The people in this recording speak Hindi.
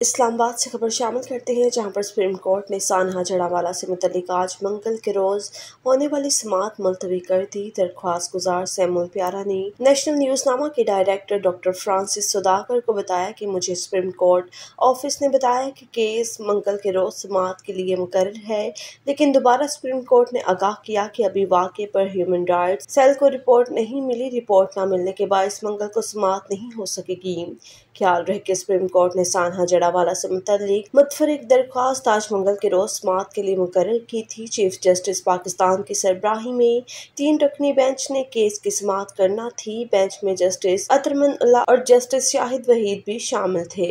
इस्लामाबाद से खबर शामिल करते हैं, जहाँ पर सुप्रीम कोर्ट ने सानहा जड़ावाला से मुतलिक आज मंगल के रोज होने वाली समात मुलतवी कर दी। दरख्वास्त गुजार सैमुल प्यारा ने नेशनल न्यूजनामा के डायरेक्टर डॉक्टर फ्रांसिस सुदाकर को बताया कि मुझे सुप्रीम कोर्ट ऑफ़िस ने बताया कि केस मंगल के रोज समात के लिए मुकर है, लेकिन दोबारा सुप्रीम कोर्ट ने आगाह किया कि अभी वाक़े पर ह्यूमन राइट सेल को रिपोर्ट नहीं मिली। रिपोर्ट न मिलने के बाद मंगल को समात नहीं हो सकेगी। ख्याल रहे कि सुप्रीम कोर्ट ने सानहा जड़ावाला से मुतलिक मुतफरक दरख्वास्त आज मंगल के रोज समात के लिए मुकर की थी चीफ जस्टिस पाकिस्तान की सरबराही में। तीन रखनी बेंच ने केस की समात करना थी। बेंच में जस्टिस अतरमन और जस्टिस शाहिद वहीद भी शामिल थे।